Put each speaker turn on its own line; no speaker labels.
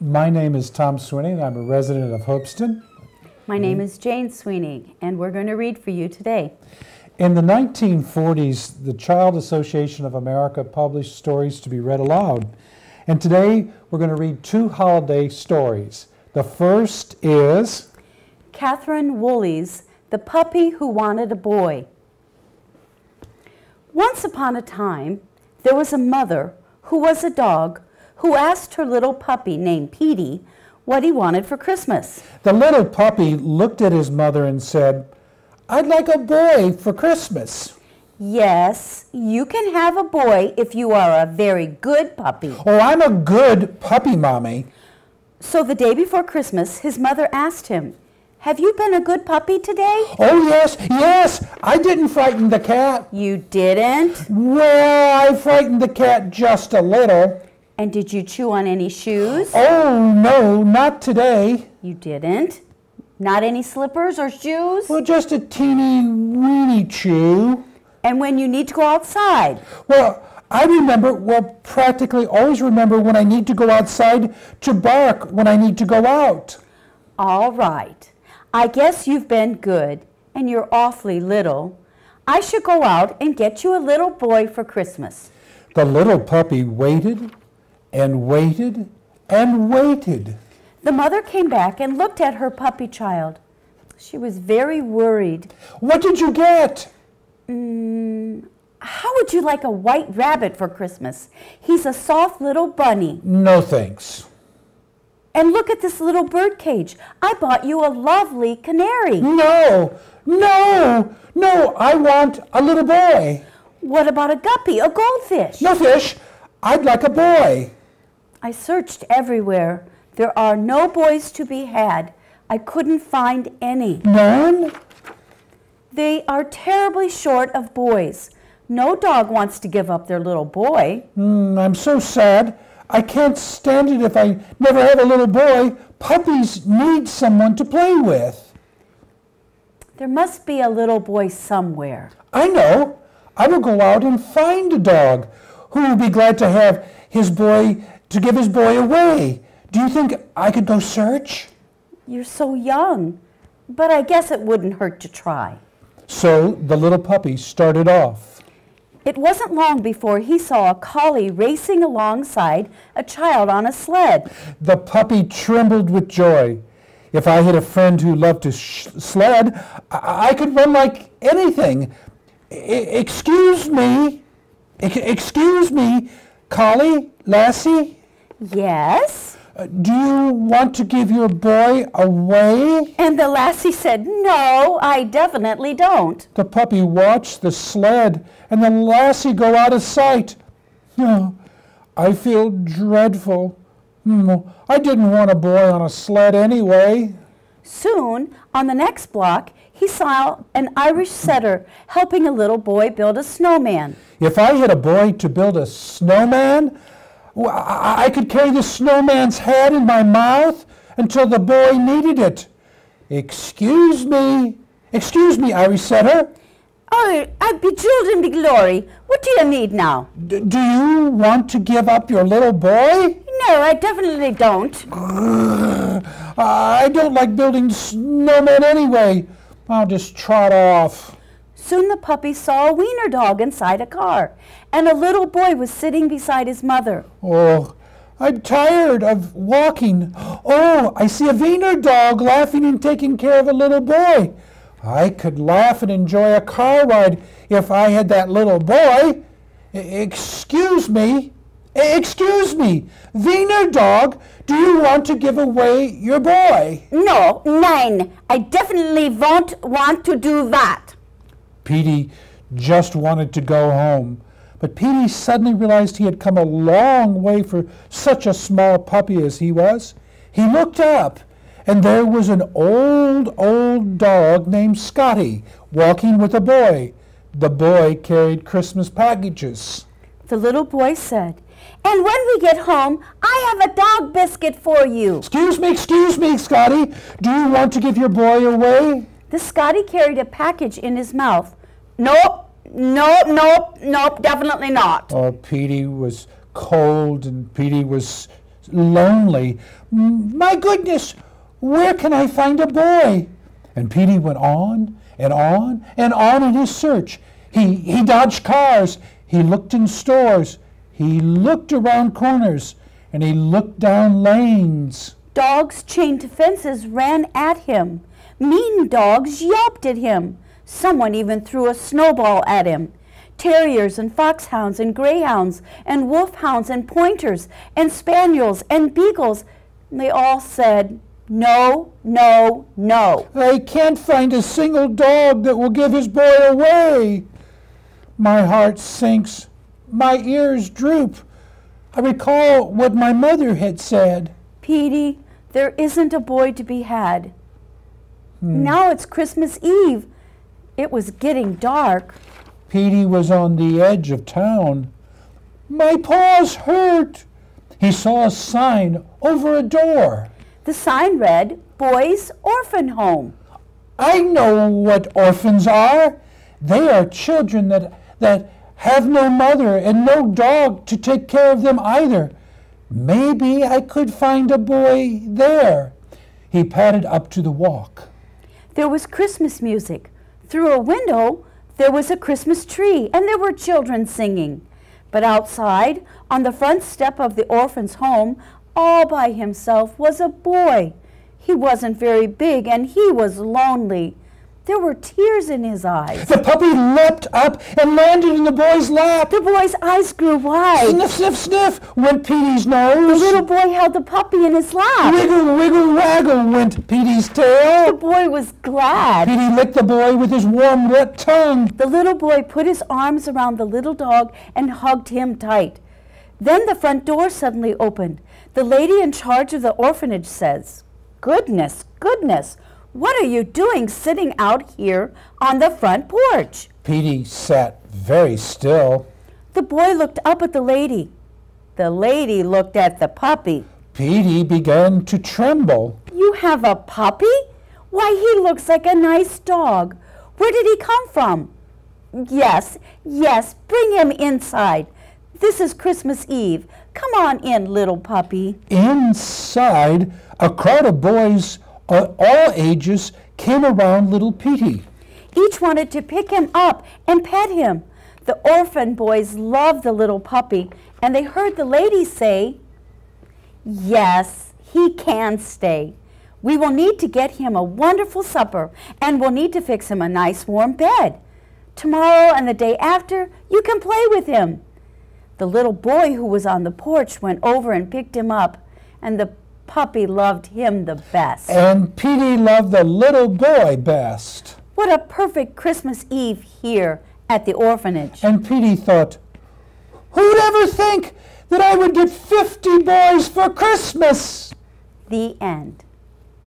My name is Tom Sweeney, and I'm a resident of Hoopeston.
My name is Jane Sweeney, and we're going to read for you today.
In the 1940s, the Child Association of America published stories to be read aloud. And today, we're going to read two holiday stories. The first is
Catherine Woolley's The Puppy Who Wanted a Boy. Once upon a time, there was a mother who was a dog who asked her little puppy named Petey what he wanted for Christmas.
the little puppy looked at his mother and said, I'd like a boy for Christmas.
Yes, you can have a boy if you are a very good puppy.
Oh, I'm a good puppy, Mommy.
So the day before Christmas, his mother asked him, Have you been a good puppy today?
Oh, yes, yes, I didn't frighten the cat.
You didn't?
Well, I frightened the cat just a little.
And did you chew on any shoes?
Oh, no, not today.
You didn't? Not any slippers or shoes?
Well, just a teeny weeny chew.
And when you need to go outside?
Well, I remember, well, practically always remember when I need to go outside to bark when I need to go out.
All right. I guess you've been good, and you're awfully little. I should go out and get you a little boy for Christmas.
The little puppy waited and waited and waited.
The mother came back and looked at her puppy child. She was very worried.
What did you get?
Mm, how would you like a white rabbit for Christmas? He's a soft little bunny.
No thanks.
And look at this little bird cage. I bought you a lovely canary.
No, no, no, I want a little boy.
What about a guppy, a goldfish?
No fish, I'd like a boy.
I searched everywhere. There are no boys to be had. I couldn't find any.
None?
They are terribly short of boys. No dog wants to give up their little boy.
Mm, I'm so sad. I can't stand it if I never have a little boy. Puppies need someone to play with.
There must be a little boy somewhere.
I know. I will go out and find a dog who will be glad to have his boy, to give his boy away. Do you think I could go search?
You're so young, but I guess it wouldn't hurt to try.
So the little puppy started off.
It wasn't long before he saw a collie racing alongside a child on a sled.
The puppy trembled with joy. If I had a friend who loved to sh- sled, I-, I could run like anything. I- excuse me. I- excuse me, Collie, Lassie.
Yes?
Uh, do you want to give your boy away?
And the lassie said, No, I definitely don't.
The puppy watched the sled and the lassie go out of sight. Oh, I feel dreadful. Hmm, I didn't want a boy on a sled anyway.
Soon, on the next block, he saw an Irish setter helping a little boy build a snowman.
If I had a boy to build a snowman, I, I could carry the snowman's head in my mouth until the boy needed it. Excuse me. Excuse me, Irish setter.
Oh, I'd be in be glory. What do you need now?
D- do you want to give up your little boy?
No, I definitely don't.
I don't like building snowmen anyway. I'll just trot off.
Soon the puppy saw a wiener dog inside a car, and a little boy was sitting beside his mother.
Oh, I'm tired of walking. Oh, I see a wiener dog laughing and taking care of a little boy. I could laugh and enjoy a car ride if I had that little boy. E- excuse me. E- Excuse me. Wiener dog, do you want to give away your boy?
No, nein, I definitely won't want to do that.
Petey just wanted to go home. But Petey suddenly realized he had come a long way for such a small puppy as he was. He looked up, and there was an old, old dog named Scotty walking with a boy. The boy carried Christmas packages.
The little boy said, And when we get home, I have a dog biscuit for you.
Excuse me, excuse me, Scotty. Do you want to give your boy away?
The Scotty carried a package in his mouth. Nope, nope, nope, nope, definitely not.
Oh, Petey was cold and Petey was lonely. My goodness, where can I find a boy? And Petey went on and on and on in his search. He, he dodged cars. He looked in stores. He looked around corners. And he looked down lanes.
Dogs chained to fences ran at him. Mean dogs yelped at him. Someone even threw a snowball at him. Terriers and foxhounds and greyhounds and wolfhounds and pointers and spaniels and beagles, they all said, no, no, no.
I can't find a single dog that will give his boy away. My heart sinks. My ears droop. I recall what my mother had said.
Petey, there isn't a boy to be had. Hmm. Now it's Christmas Eve. It was getting dark.
Petey was on the edge of town. My paws hurt. He saw a sign over a door.
The sign read, Boys Orphan Home.
I know what orphans are. They are children that, that have no mother and no dog to take care of them either. Maybe I could find a boy there. He padded up to the walk.
There was Christmas music. Through a window, there was a Christmas tree, and there were children singing. But outside, on the front step of the orphan's home, all by himself was a boy. He wasn't very big and he was lonely. There were tears in his eyes.
The puppy leapt up and landed in the boy's lap.
The boy's eyes grew wide.
Sniff, sniff, sniff went Petey's nose.
The little boy held the puppy in his lap.
Wiggle, wiggle, waggle went Petey's tail.
The boy was glad.
Petey licked the boy with his warm, wet tongue.
The little boy put his arms around the little dog and hugged him tight. Then the front door suddenly opened. The lady in charge of the orphanage says, Goodness, goodness, what are you doing sitting out here on the front porch?
Petey sat very still.
The boy looked up at the lady. The lady looked at the puppy.
Petey began to tremble.
You have a puppy? Why, he looks like a nice dog. Where did he come from? Yes, yes, bring him inside. This is Christmas Eve. Come on in, little puppy.
Inside, a crowd of boys Uh, all ages came around little Petey.
Each wanted to pick him up and pet him. The orphan boys loved the little puppy, and they heard the lady say, Yes, he can stay. We will need to get him a wonderful supper, and we'll need to fix him a nice warm bed. Tomorrow and the day after, you can play with him. The little boy who was on the porch went over and picked him up, and the puppy loved him the best.
And Petey loved the little boy best.
What a perfect Christmas Eve here at the orphanage.
And Petey thought, who'd ever think that I would get 50 boys for Christmas?
The end.